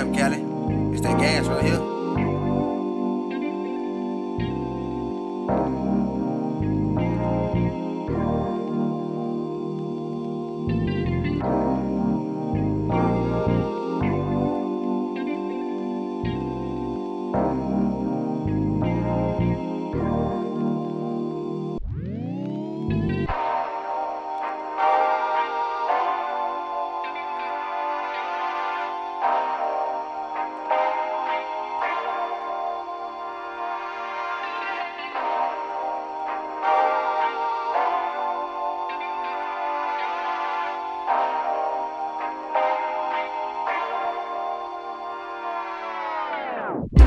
Damn, Cali. It's that gas right here. Yeah.